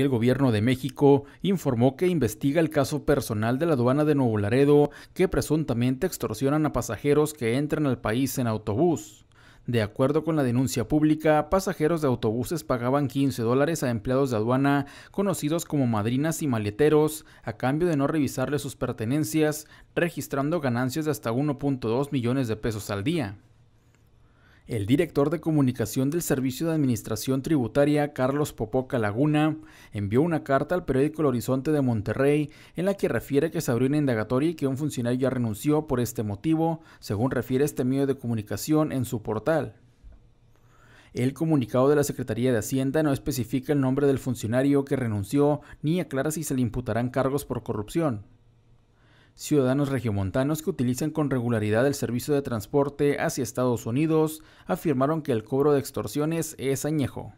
El gobierno de México informó que investiga el caso personal de la aduana de Nuevo Laredo que presuntamente extorsionan a pasajeros que entran al país en autobús. De acuerdo con la denuncia pública, pasajeros de autobuses pagaban 15 dólares a empleados de aduana conocidos como madrinas y maleteros a cambio de no revisarles sus pertenencias, registrando ganancias de hasta 1.2 millones de pesos al día. El director de comunicación del Servicio de Administración Tributaria, Carlos Popoca Laguna, envió una carta al periódico El Horizonte de Monterrey en la que refiere que se abrió una indagatoria y que un funcionario ya renunció por este motivo, según refiere este medio de comunicación en su portal. El comunicado de la Secretaría de Hacienda no especifica el nombre del funcionario que renunció ni aclara si se le imputarán cargos por corrupción. Ciudadanos regiomontanos que utilizan con regularidad el servicio de transporte hacia Estados Unidos afirmaron que el cobro de extorsiones es añejo.